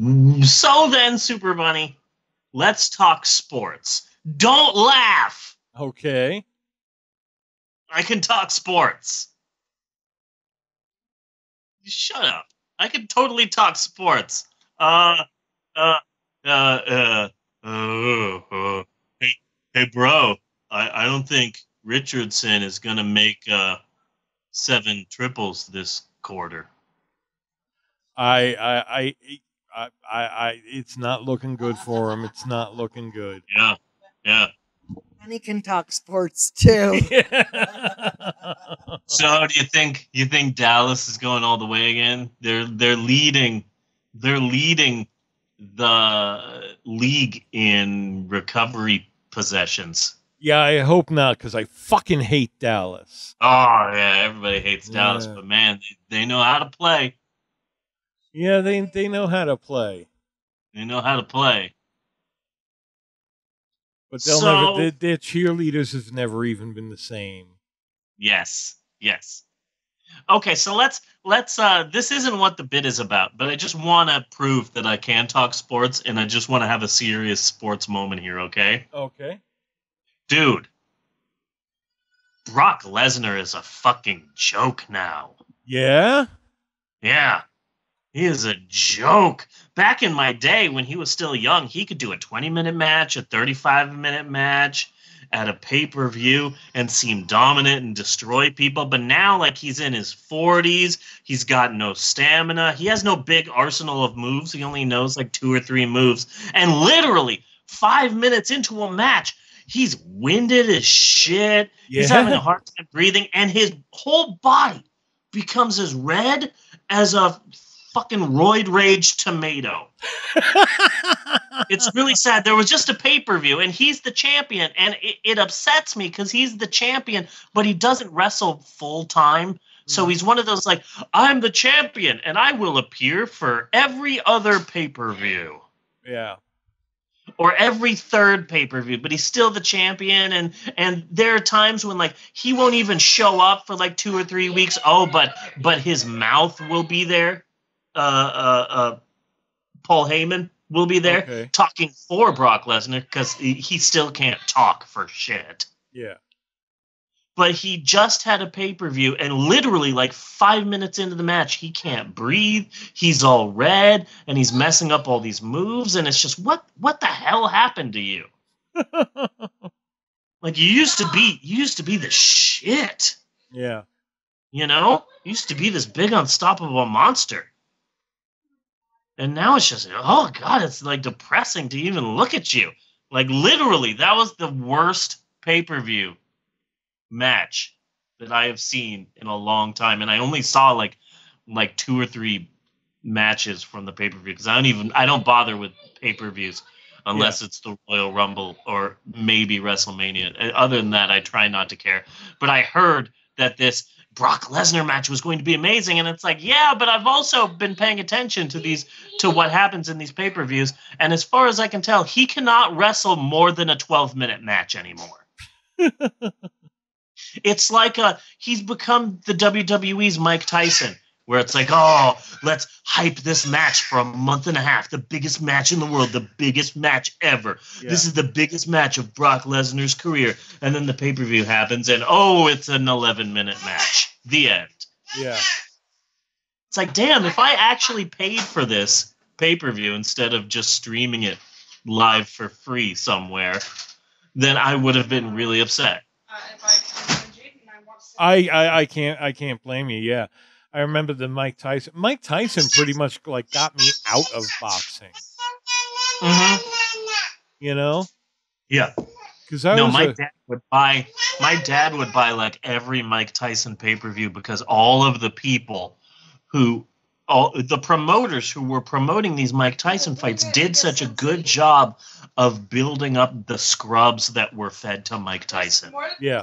So then, Super Bunny, let's talk sports. Don't laugh. Okay. I can talk sports. Shut up. I can totally talk sports. Uh, uh, uh, uh, uh, uh, hey, hey, bro. I, I don't think Richardson is gonna make uh seven triples this quarter. I, I, I, I, I, I, it's not looking good for him. It's not looking good. Yeah, yeah. And he can talk sports too. So do you think you think Dallas is going all the way again? They're they're leading they're leading the league in recovery possessions. yeah, I hope not because I fucking hate Dallas. Oh yeah, everybody hates Dallas, Yeah. but man, they, they know how to play. Yeah, they they know how to play, They know how to play. but they'll So- never. Their, their cheerleaders have never even been the same. Yes, yes. Okay, so let's let's uh this isn't what the bit is about, but I just want to prove that I can talk sports and I just want to have a serious sports moment here, okay? Okay. Dude. Brock Lesnar is a fucking joke now. Yeah. Yeah. He is a joke. Back in my day when he was still young, he could do a 20 minute match, a 35 minute match at a pay per view and seem dominant and destroy people. But now, like, he's in his 40s. He's got no stamina. He has no big arsenal of moves. He only knows like two or three moves. And literally, five minutes into a match, he's winded as shit. Yeah. He's having a hard time breathing, and his whole body becomes as red as a fucking roid rage tomato. It's really sad. There was just a pay per view, and he's the champion, and it, it upsets me because he's the champion, but he doesn't wrestle full time. So mm-hmm. he's one of those like, I'm the champion, and I will appear for every other pay per view yeah. or every third pay per view, but he's still the champion. And and there are times when like he won't even show up for like two or three weeks. Oh, but but his mouth will be there. Uh, uh, uh, Paul Heyman will be there Okay. talking for Brock Lesnar because he, he still can't talk for shit. Yeah. But he just had a pay per view, and literally, like five minutes into the match, he can't breathe. He's all red, and he's messing up all these moves. And it's just, what what the hell happened to you? Like you used to be, you used to be the shit. Yeah. You know, you used to be this big unstoppable monster. And now it's just, oh god, it's like depressing to even look at you. Like literally, that was the worst pay per view match that I have seen in a long time, and I only saw like like two or three matches from the pay per view because I don't even I don't bother with pay per views unless it's the Royal Rumble or maybe WrestleMania. Other than that, I try not to care. But I heard that this Brock Lesnar match was going to be amazing, and it's like, yeah, but I've also been paying attention to these to what happens in these pay per views, and as far as I can tell, he cannot wrestle more than a twelve minute match anymore. it's like a he's become the WWE's Mike Tyson, where it's like, oh, let's hype this match for a month and a half, the biggest match in the world, the biggest match ever. This is the biggest match of Brock Lesnar's career, and then the pay per view happens, and oh, it's an eleven minute match. The end. Yeah. It's like, damn, if I actually paid for this pay per view instead of just streaming it live for free somewhere, then I would have been really upset. I, I I can't I can't blame you. Yeah. I remember the Mike Tyson. Mike Tyson pretty much like got me out of boxing. Mm-hmm. You know, Yeah. because I no, my a- dad would buy. My dad would buy like every Mike Tyson pay per view because all of the people who, all the promoters who were promoting these Mike Tyson fights did such a good job of building up the scrubs that were fed to Mike Tyson. Yeah.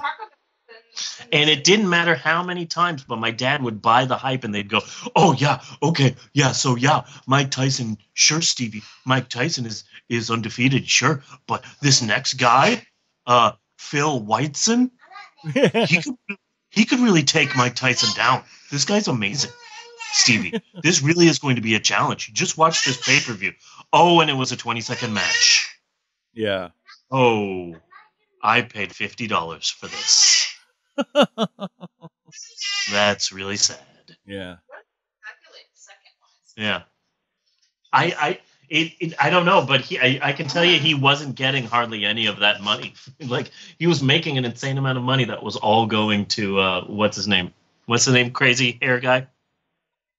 And it didn't matter how many times, but my dad would buy the hype and they'd go, Oh yeah, okay, yeah, so yeah, Mike Tyson, sure, Stevie. Mike Tyson is is undefeated, sure. But this next guy, uh, Phil Whiteson, he could he could really take Mike Tyson down. This guy's amazing. Stevie, this really is going to be a challenge. Just watch this pay per view. Oh, and it was a 20 second match. Yeah. Oh, I paid $50 for this. That's really sad. Yeah. Yeah. I I it, it I don't know, but he I, I can tell you he wasn't getting hardly any of that money. like he was making an insane amount of money that was all going to uh what's his name? What's the name? Crazy hair guy?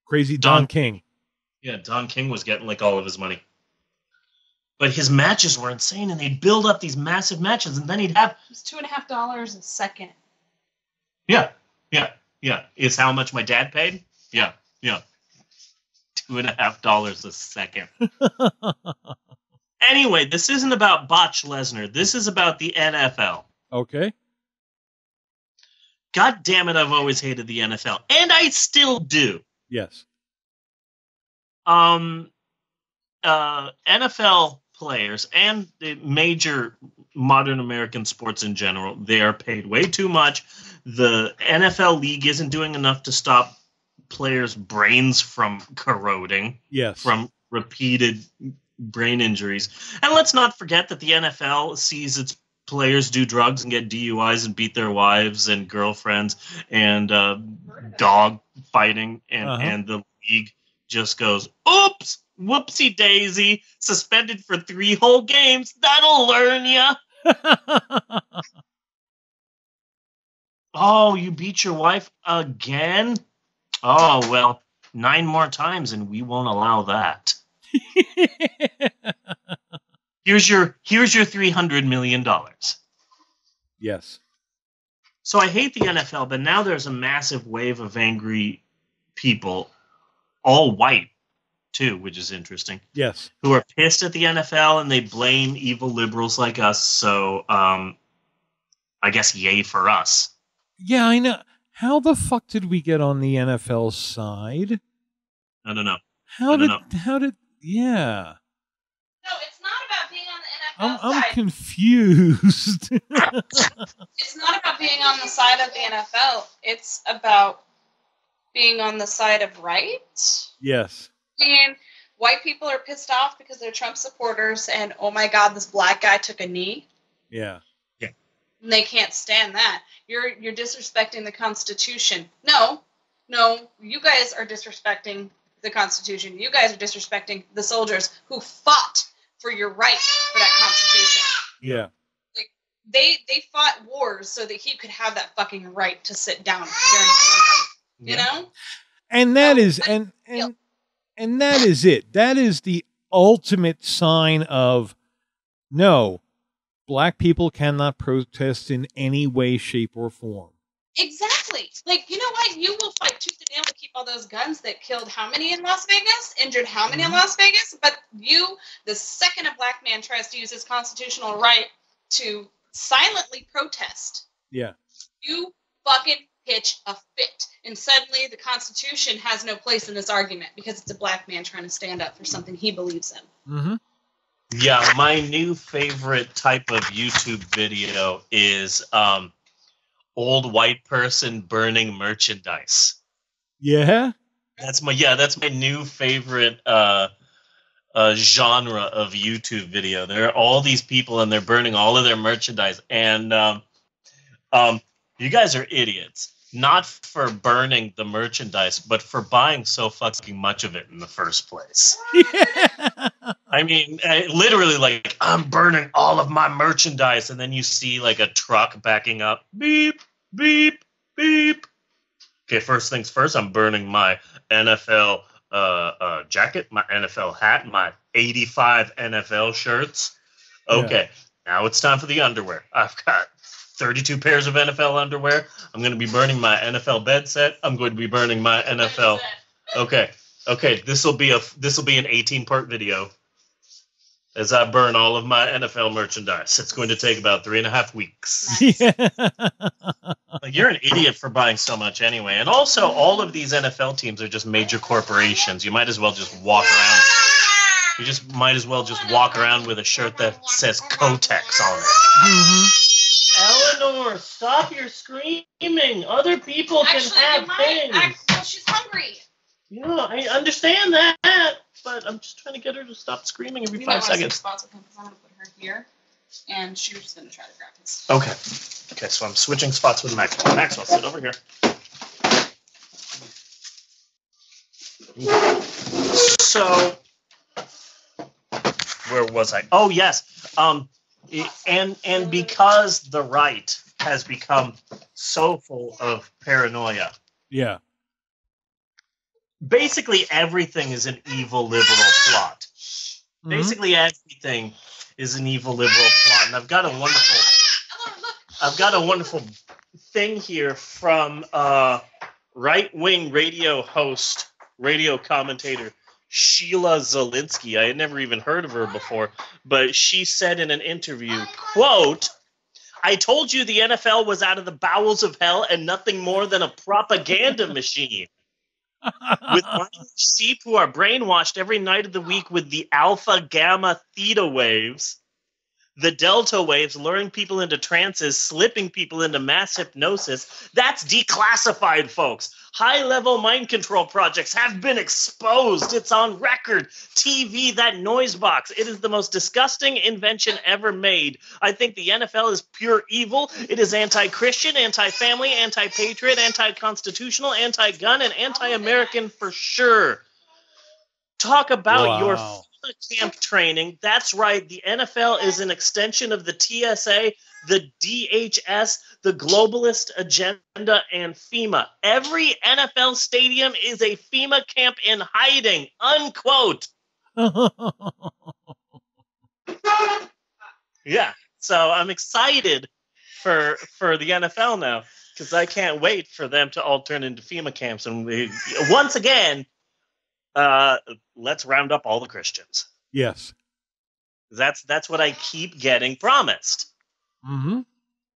Crazy Don, Don- King. Yeah, Don King was getting like all of his money. But his matches were insane and they'd build up these massive matches and then he'd have It's two and a half dollars a second. Yeah, yeah, yeah. Is how much my dad paid? Yeah, yeah. Two and a half dollars a second. Anyway, this isn't about Botch Lesnar. This is about the NFL. okay. God damn it, I've always hated the NFL. And I still do. Yes. Um uh NFL players and the major modern American sports in general, they are paid way too much. The NFL league isn't doing enough to stop players' brains from corroding. Yes. from repeated brain injuries. And let's not forget that the NFL sees its players do drugs and get DUIs and beat their wives and girlfriends and uh, dog fighting, and, Uh-huh. and the league just goes, oops, whoopsie daisy, suspended for three whole games. That'll learn ya. Oh, you beat your wife again? Oh, well, nine more times and we won't allow that. Here's your here's your 300 million dollars. yes. So I hate the NFL, but now there's a massive wave of angry people, all white too, which is interesting, Yes. who are pissed at the NFL and they blame evil liberals like us. So um I guess yay for us. Yeah, I know. How the fuck did we get on the NFL side? I don't know. How I did don't how did yeah. No, it's not about being on the I'm NFL I'm confused. it's not about being on the side of the NFL. It's about being on the side of right. yes. And white people are pissed off because they're Trump supporters, and oh my God, this black guy took a knee. Yeah. And they can't stand that. You're you're disrespecting the Constitution. No, no, you guys are disrespecting the Constitution. You guys are disrespecting the soldiers who fought for your right for that Constitution. Yeah. They they fought wars so that he could have that fucking right to sit down during the. You know? And that So, is and and and that is it. That is the ultimate sign of no, black people cannot protest in any way, shape, or form. Exactly. Like, you know what? You will fight tooth and nail to keep all those guns that killed how many in Las Vegas, injured how many in Las Vegas, but you, the second a black man tries to use his constitutional right to silently protest, Yeah. you fucking pitch a fit. And suddenly the Constitution has no place in this argument because it's a black man trying to stand up for something he believes in. Mm-hmm. Yeah, my new favorite type of YouTube video is um, old white person burning merchandise. Yeah. That's my yeah, that's my new favorite uh, uh, genre of YouTube video. There are all these people and they're burning all of their merchandise, and um, um, you guys are idiots. Not for burning the merchandise, but for buying so fucking much of it in the first place. yeah. I mean, uh, literally, like I'm burning all of my merchandise, and then you see like a truck backing up. Beep, beep, beep. Okay, first things first. I'm burning my NFL uh, uh, jacket, my NFL hat, my 85 NFL shirts. Okay, now it's time for the underwear. I've got 32 pairs of NFL underwear. I'm going to be burning my NFL bed set. I'm going to be burning my NFL. Okay, okay. This will be a this will be an 18 part video as I burn all of my NFL merchandise. It's going to take about three and a half weeks. yeah. Like, you're an idiot for buying so much anyway. And also, all of these NFL teams are just major corporations. You might as well just walk around. You just might as well just walk around with a shirt that says Kotex on it. Mhm. Eleanor, stop your screaming. Other people can Actually, have you might. things. Act, well, she's hungry. Yeah, I understand that, but I'm just trying to get her to stop screaming every You might five want to seconds. spots with him because I'm gonna put her here, and she was just gonna try to grab his. Okay. Okay, so I'm switching spots with Maxwell. Maxwell, sit over here. So, where was I? Oh yes. Um, and and because the right has become so full of paranoia, Yeah. basically everything is an evil liberal plot. Mhm. Basically everything is an evil liberal plot, and I've got a wonderful. I've got a wonderful thing here from uh, right wing radio host, radio commentator Sheila Zilinsky. I had never even heard of her before, but she said in an interview, quote, I told you the NFL was out of the bowels of hell and nothing more than a propaganda machine with sheep who are brainwashed every night of the week with the alpha, gamma, theta waves, the delta waves, luring people into trances, slipping people into mass hypnosis. That's declassified, folks. High level mind control projects have been exposed. It's on record. TV, that noise box. It is the most disgusting invention ever made. I think the NFL is pure evil. It is anti Christian, anti family, anti patriot, anti constitutional, anti gun, and anti American for sure. Talk about your Wow. FEMA camp training. That's right. The NFL is an extension of the TSA, the DHS, the globalist agenda, and FEMA. Every NFL stadium is a FEMA camp in hiding. Unquote. Yeah. So I'm excited for for the NFL now because I can't wait for them to all turn into FEMA camps and we, once again, uh, let's round up all the Christians. yes. That's that's what I keep getting promised. hmm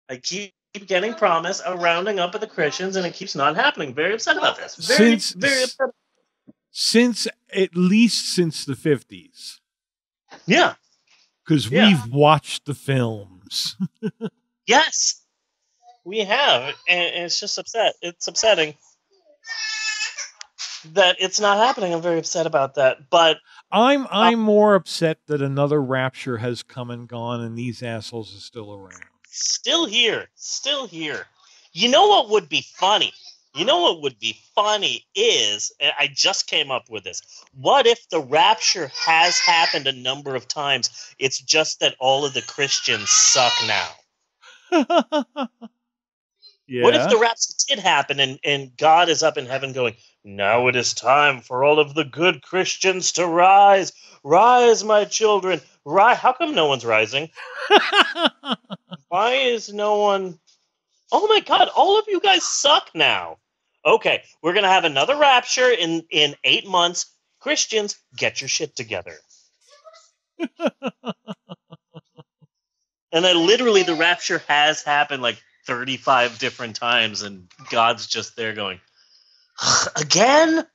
I keep getting promised a rounding up of the Christians, and it keeps not happening. Very upset about this. Very, Since- very upset. Since at least since the fifties, Yeah. because Yeah. we've watched the films. Yes. We have, and, and it's just upset. It's upsetting that it's not happening. I'm very upset about that. But I'm uh, I'm more upset that another rapture has come and gone, and these assholes are still around. still here, still here. You know what would be funny? You know what would be funny is I just came up with this. What if the rapture has happened a number of times? It's just that all of the Christians suck now. yeah. What if the rapture did happen and, and God is up in heaven going, Now it is time for all of the good Christians to rise. Rise, my children. Rise. How come no one's rising? Why is no one? Oh my God! All of you guys suck now. Okay, we're gonna have another rapture in in eight months. Christians, get your shit together. and then literally, the rapture has happened like thirty-five different times, and God's just there going, again.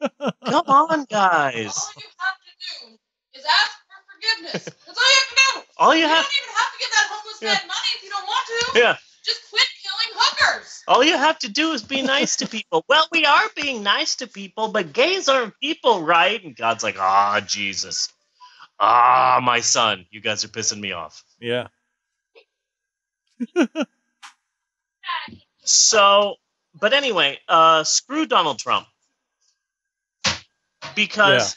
Come on, guys. All you have to do is ask for forgiveness. That's all you have to do. All you You have, don't even have to give that homeless Yeah. man money if you don't want to. yeah. Just quit killing hookers. All you have to do is be nice to people. Well, we are being nice to people, but gays aren't people, right? And God's like, ah, Jesus. Ah, my son, you guys are pissing me off. yeah. So, but anyway, uh, screw Donald Trump. Because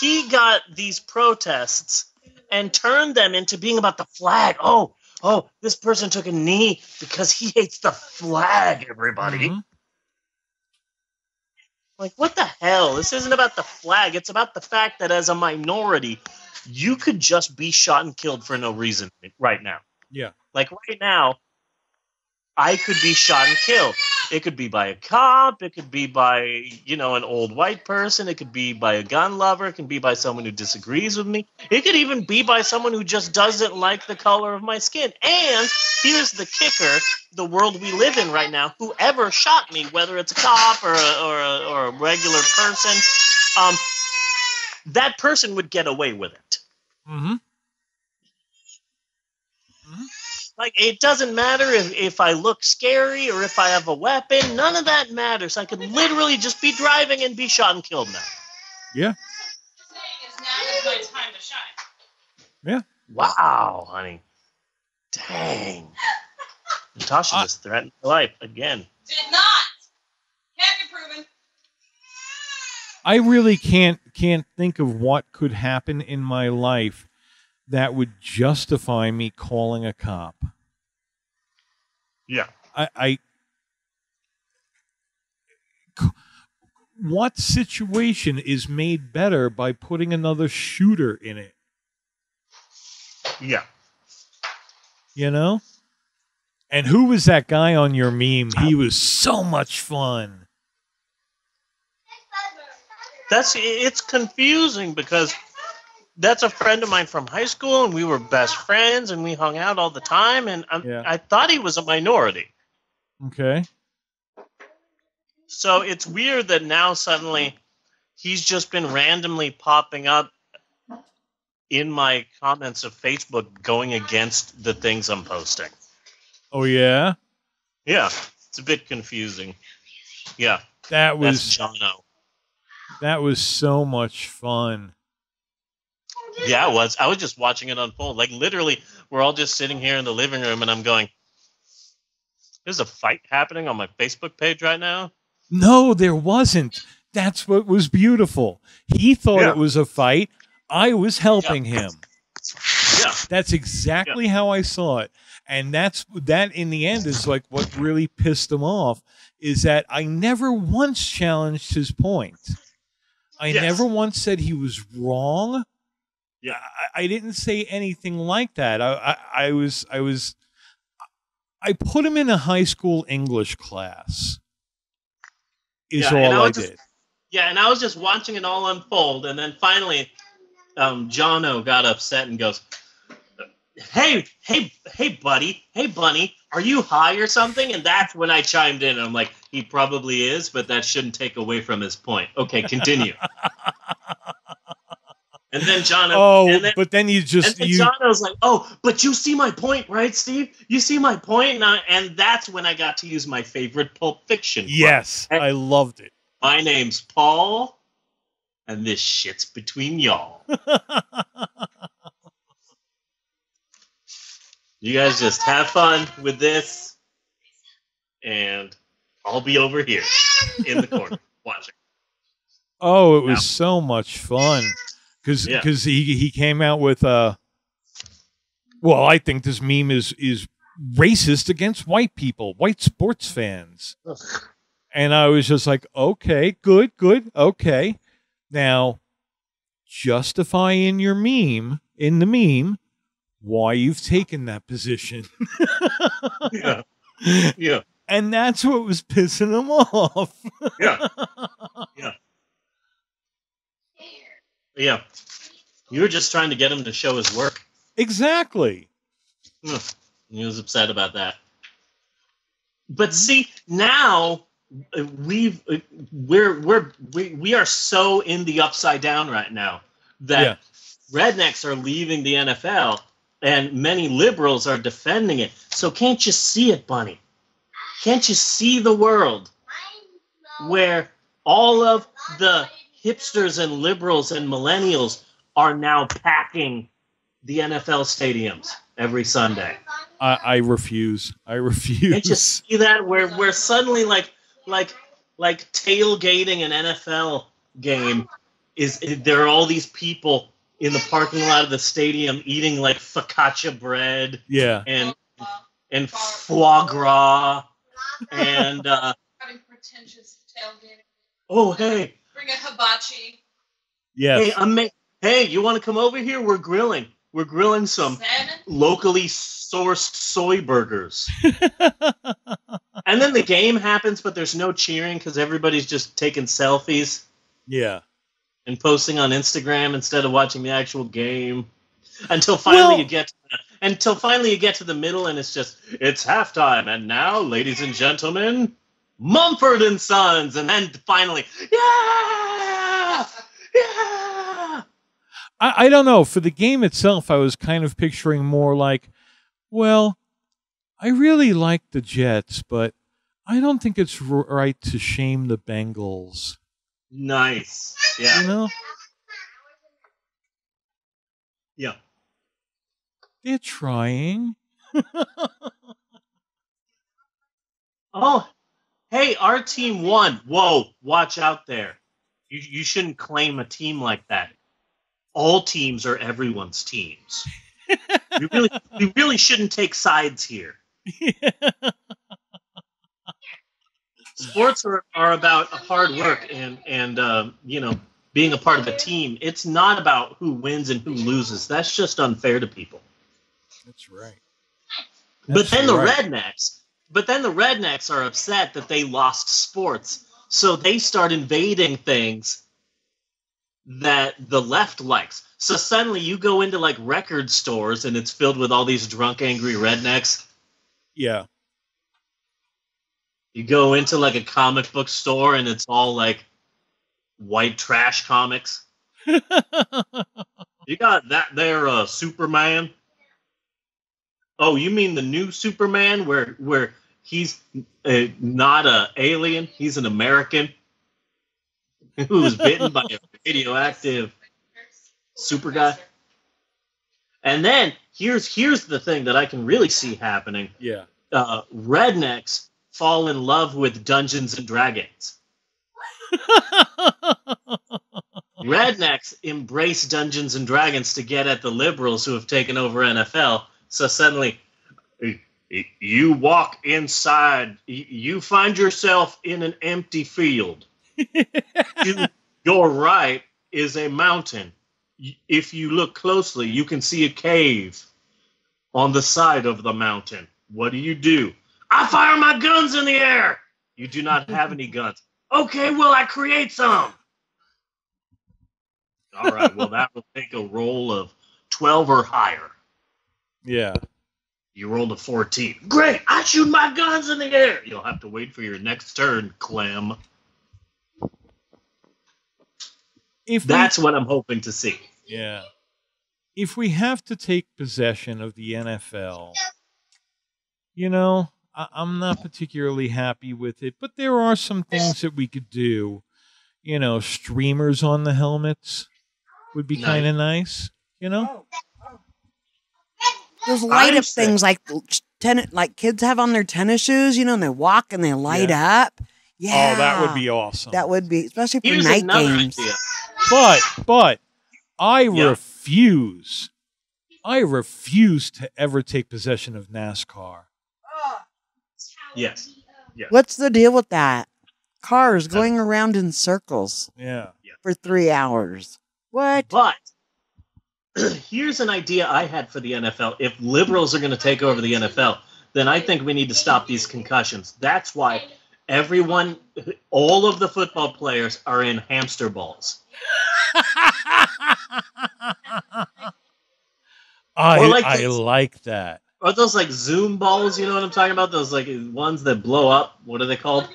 he got these protests and turned them into being about the flag. Oh, oh, this person took a knee because he hates the flag, everybody. Mhm. Like, what the hell? This isn't about the flag. It's about the fact that as a minority, you could just be shot and killed for no reason right now. Yeah. Like, right now, I could be shot and killed. It could be by a cop. It could be by, you know, an old white person. It could be by a gun lover. It can be by someone who disagrees with me. It could even be by someone who just doesn't like the color of my skin. And here's the kicker the world we live in right now, whoever shot me, whether it's a cop or a, or a, or a regular person, um, that person would get away with it. Mhm. Like it doesn't matter if, if I look scary or if I have a weapon. None of that matters. I could literally just be driving and be shot and killed now. Yeah. Saying is now is my time to shine. Wow, honey. Dang. Natasha I- just threatened my life again. Did not. Can't be proven. I really can't can't think of what could happen in my life that would justify me calling a cop. Yeah. I, I what situation is made better by putting another shooter in it? Yeah. You know? And who was that guy on your meme? He was so much fun. That's it's confusing because that's a friend of mine from high school and we were best friends and we hung out all the time and i Yeah. I thought he was a minority. Okay. So it's weird that now suddenly he's just been randomly popping up in my comments of Facebook going against the things I'm posting. Oh yeah. Yeah, it's a bit confusing. Yeah, That was Jono. that was so much fun. Yeah, it was. I was just watching it unfold. Like literally, we're all just sitting here in the living room, and I'm going, "There's a fight happening on my Facebook page right now." No, there wasn't. That's what was beautiful. He thought Yeah. it was a fight. I was helping him. Yeah, That's exactly how I saw it. And that's that in the end is like what really pissed him off is that I never once challenged his point. I Yes. never once said he was wrong. Yeah. I, I didn't say anything like that. I, I, I was I was I put him in a high school English class. Is Yeah, and all I I, was just- did. yeah. And I was just watching it all unfold, and then finally, um, Jono got upset and goes, "Hey, hey, hey, buddy, hey, bunny, are you high or something?" And that's when I chimed in. I'm like, "He probably is, but that shouldn't take away from his point." Okay, continue. and then John. Oh, and then, but then you just and then you Jono's like, "Oh, but you see my point, right, Steve? You see my point?" And, I, and that's when I got to use my favorite Pulp Fiction. yes, I loved it. My name's Paul, and this shit's between y'all. You guys just have fun with this, and I'll be over here in the corner watching. Oh, it was so much fun because Yeah. he he came out with uh well, I think this meme is is racist against white people, white sports fans. And I was just like, okay, good, good, okay. Now, justify in your meme, in the meme, why you've taken that position. Yeah, yeah, and that's what was pissing him off. yeah, yeah, yeah. You were just trying to get him to show his work. exactly. He was upset about that. But see, now uh, we've uh, we're we're we, we are so in the upside down right now that Yeah. rednecks are leaving the NFL and many liberals are defending it. So can't you see it, Bunny? Can't you see the world where all of the hipsters and liberals and millennials are now packing the NFL stadiums every Sunday? I, I refuse. I refuse. Can't you see that where where suddenly like like like tailgating an NFL game is there are all these people in the parking lot of the stadium eating like focaccia bread yeah. and and foie gras and uh, pretentious tailgating. oh hey Bring a hibachi. Yes. hey I'm ma- hey you want to come over here we're grilling we're grilling some Salmon. locally sourced soy burgers and then the game happens but there's no cheering because everybody's just taking selfies yeah. and posting on Instagram instead of watching the actual game. Until finally Well- you get to the, until finally you get to the middle and it's just it's halftime and now, ladies and gentlemen, Mumford and Sons, and then finally, yeah, yeah. I, I don't know. For the game itself, I was kind of picturing more like, well, I really like the Jets, but I don't think it's r- right to shame the Bengals. Nice. Yeah. You know, Yeah. they're trying. Oh, hey, our team won. Whoa, watch out there. You you shouldn't claim a team like that. All teams are everyone's teams. we really we really shouldn't take sides here. Sports are, are about hard work and and um, you know being a part of a team. It's not about who wins and who loses. That's just unfair to people. That's right. But then the right. rednecks, but then the rednecks are upset that they lost sports, so they start invading things that the left likes. So suddenly you go into like record stores and it's filled with all these drunk, angry rednecks. Yeah. You go into like a comic book store and it's all like white trash comics. You got that there, uh, Superman. Oh, you mean the new Superman, where where he's uh, not a alien, he's an American who was bitten by a radioactive super guy. And then here's here's the thing that I can really see happening: yeah. uh, rednecks fall in love with Dungeons and Dragons. rednecks embrace Dungeons and Dragons to get at the liberals who have taken over NFL. So suddenly, y- y- you walk inside, you find yourself in an empty field. your right is a mountain. If you look closely, you can see a cave on the side of the mountain. What do you do? I fire my guns in the air. You do not have any guns. Okay, well, I create some. All right, well, that will take a roll of 12 or higher. yeah. You rolled a 14. Great, I shoot my guns in the air. You'll have to wait for your next turn, Clem. If we- That's what I'm hoping to see. Yeah. If we have to take possession of the NFL, you know, I- I'm not particularly happy with it, but there are some things that we could do. You know, streamers on the helmets would be kind of nice, you know? Oh. Those light up things like tennis, like kids have on their tennis shoes, you know, and they walk and they light up. Yeah. Oh, that would be awesome. That would be, especially for Here's night games. idea. but but I Yeah. refuse. I refuse to ever take possession of NASCAR. Yes. Yes. What's the deal with that? Cars going around in circles Yeah. for three hours. What? But here's an idea I had for the NFL. If liberals are going to take over the NFL, then I think we need to stop these concussions. That's why everyone, all of the football players are in hamster balls. I like I like that. Are those like Zoom balls? You know what I'm talking about? Those like ones that blow up. What are they called?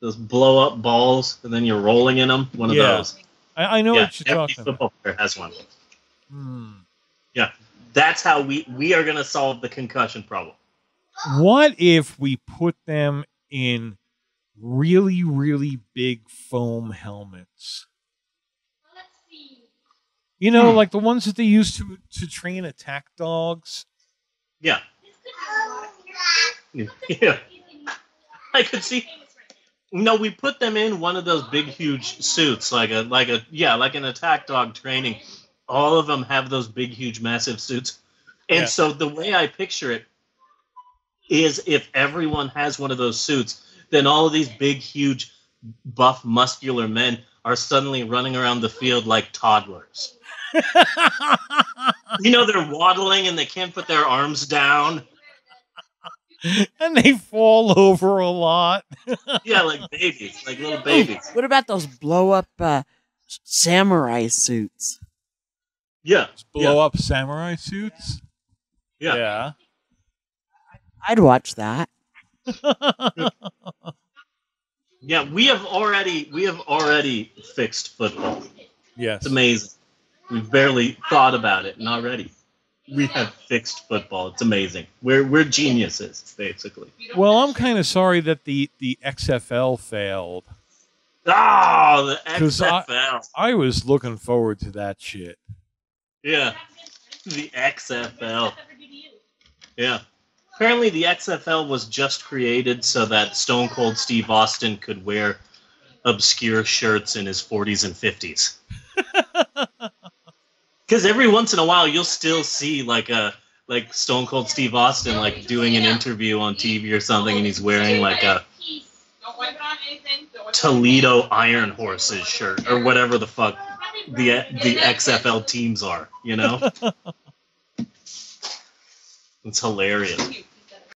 Those blow up balls, and then you're rolling in them. One of Yeah. those. I, I know yeah, what you're every talking about. football player has one. Hmm. That's how we we are going to solve the concussion problem. What if we put them in really, really big foam helmets? You know, Hmm. like the ones that they use to to train attack dogs. Yeah. Yeah. I could see. No, we put them in one of those big, huge suits, like a like a yeah, like an attack dog training. All of them have those big, huge, massive suits, and Yeah. so the way I picture it is, if everyone has one of those suits, then all of these big, huge, buff, muscular men are suddenly running around the field like toddlers. You know, they're waddling and they can't put their arms down. and they fall over a lot. Yeah, like babies, like little babies. What about those blow up uh, samurai suits? Yeah, Blow up samurai suits. Yeah. Yeah. I'd watch that. yeah. We have already we have already fixed football. yes. It's amazing. We've barely thought about it, and already. we have fixed football. It's amazing. We're we're geniuses, basically. Well, I'm kind of sorry that the the XFL failed. Oh, the 'Cause I- XFL. I was looking forward to that shit. Yeah, the XFL. Yeah. Apparently, the XFL was just created so that Stone Cold Steve Austin could wear obscure shirts in his 40s and 50s. Because every once in a while, you'll still see like a like Stone Cold Steve Austin like doing an interview on TV or something, and he's wearing like a Don't wipe it on anything. Don't wipe it on Toledo Iron Horses shirt or whatever the fuck the the XFL teams are. You know, it's hilarious.